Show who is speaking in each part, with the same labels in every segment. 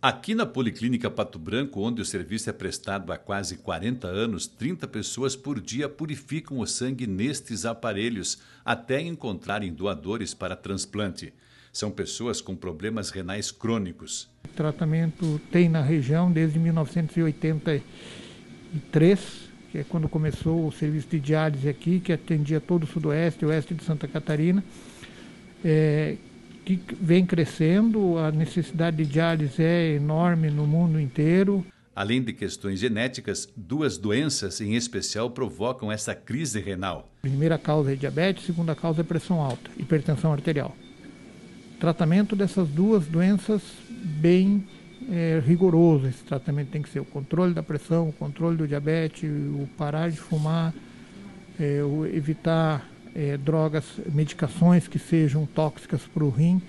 Speaker 1: Aqui na Policlínica Pato Branco, onde o serviço é prestado há quase 40 anos, 30 pessoas por dia purificam o sangue nestes aparelhos até encontrarem doadores para transplante. São pessoas com problemas renais crônicos.
Speaker 2: O tratamento tem na região desde 1983, que é quando começou o serviço de diálise aqui, que atendia todo o sudoeste oeste de Santa Catarina. É, que vem crescendo, a necessidade de diálise é enorme no mundo inteiro.
Speaker 1: Além de questões genéticas, duas doenças em especial provocam essa crise renal.
Speaker 2: primeira causa é diabetes, segunda causa é pressão alta, hipertensão arterial. Tratamento dessas duas doenças bem é, rigoroso. Esse tratamento tem que ser o controle da pressão, o controle do diabetes, o parar de fumar, é, o evitar é, drogas, medicações que sejam tóxicas para o rim.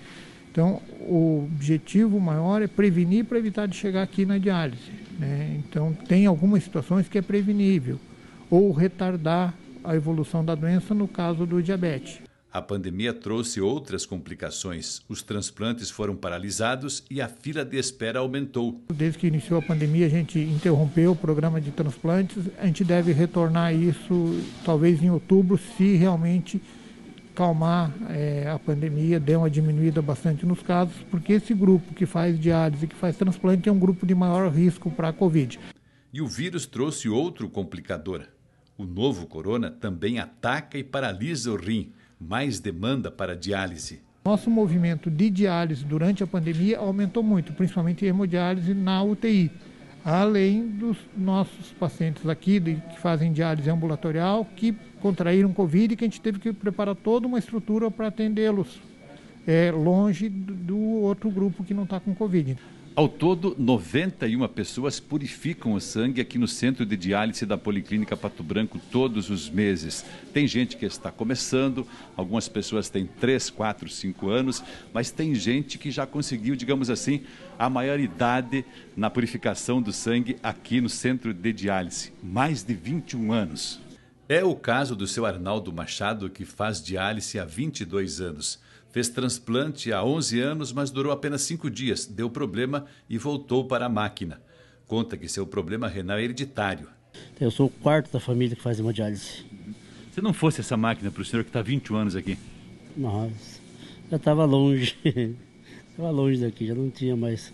Speaker 2: Então, o objetivo maior é prevenir para evitar de chegar aqui na diálise. Né? Então, tem algumas situações que é prevenível, ou retardar a evolução da doença no caso do diabetes.
Speaker 1: A pandemia trouxe outras complicações. Os transplantes foram paralisados e a fila de espera aumentou.
Speaker 2: Desde que iniciou a pandemia, a gente interrompeu o programa de transplantes. A gente deve retornar isso talvez em outubro, se realmente calmar é, a pandemia, der uma diminuída bastante nos casos, porque esse grupo que faz diálise, que faz transplante, é um grupo de maior risco para a Covid.
Speaker 1: E o vírus trouxe outro complicador. O novo corona também ataca e paralisa o rim mais demanda para diálise.
Speaker 2: Nosso movimento de diálise durante a pandemia aumentou muito, principalmente hemodiálise na UTI. Além dos nossos pacientes aqui de, que fazem diálise ambulatorial, que contraíram Covid e que a gente teve que preparar toda uma estrutura para atendê-los, é, longe do, do outro grupo que não está com Covid.
Speaker 1: Ao todo, 91 pessoas purificam o sangue aqui no centro de diálise da Policlínica Pato Branco todos os meses. Tem gente que está começando, algumas pessoas têm 3, 4, 5 anos, mas tem gente que já conseguiu, digamos assim, a maioridade na purificação do sangue aqui no centro de diálise. Mais de 21 anos. É o caso do seu Arnaldo Machado, que faz diálise há 22 anos. Fez transplante há 11 anos, mas durou apenas 5 dias, deu problema e voltou para a máquina. Conta que seu problema renal é hereditário.
Speaker 3: Eu sou o quarto da família que faz hemodiálise.
Speaker 1: Se não fosse essa máquina para o senhor que está 21 anos aqui?
Speaker 3: Nossa, já estava longe. Estava longe daqui, já não tinha mais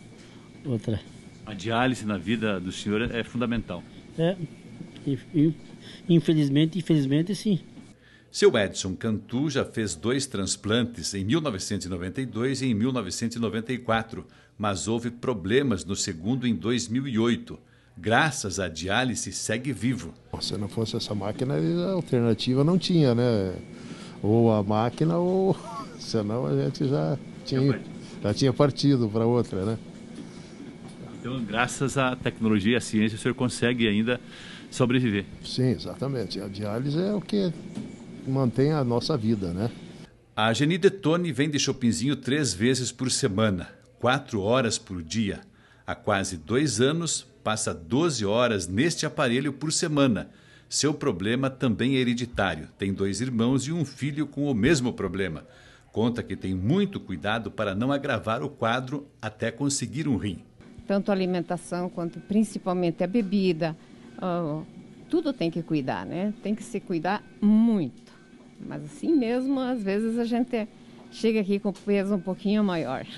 Speaker 3: outra.
Speaker 1: A diálise na vida do senhor é fundamental.
Speaker 3: É, infelizmente, infelizmente sim.
Speaker 1: Seu Edson Cantu já fez dois transplantes em 1992 e em 1994, mas houve problemas no segundo em 2008. Graças à diálise, segue vivo.
Speaker 4: Se não fosse essa máquina, a alternativa não tinha, né? Ou a máquina, ou senão a gente já tinha, já tinha partido para outra, né?
Speaker 1: Então, graças à tecnologia e à ciência, o senhor consegue ainda sobreviver.
Speaker 4: Sim, exatamente. A diálise é o que mantém a nossa vida, né?
Speaker 1: A Genide Tone vende Chopinzinho três vezes por semana, quatro horas por dia. Há quase dois anos, passa 12 horas neste aparelho por semana. Seu problema também é hereditário. Tem dois irmãos e um filho com o mesmo problema. Conta que tem muito cuidado para não agravar o quadro até conseguir um rim.
Speaker 5: Tanto a alimentação quanto principalmente a bebida, uh, tudo tem que cuidar, né? Tem que se cuidar muito. Mas assim mesmo, às vezes a gente chega aqui com peso um pouquinho maior.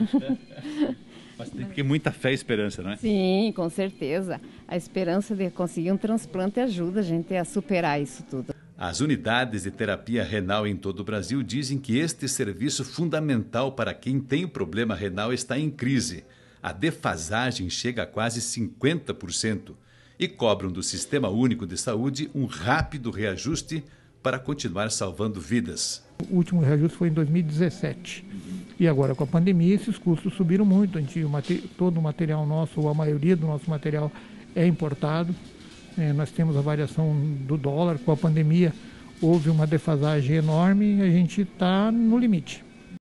Speaker 1: Mas tem que ter muita fé e esperança, não é?
Speaker 5: Sim, com certeza. A esperança de conseguir um transplante ajuda a gente a superar isso tudo.
Speaker 1: As unidades de terapia renal em todo o Brasil dizem que este serviço fundamental para quem tem o problema renal está em crise. A defasagem chega a quase 50% e cobram do Sistema Único de Saúde um rápido reajuste para continuar salvando vidas.
Speaker 2: O último reajuste foi em 2017. E agora, com a pandemia, esses custos subiram muito. A gente, todo o material nosso, ou a maioria do nosso material, é importado. É, nós temos a variação do dólar. Com a pandemia, houve uma defasagem enorme e a gente está no limite.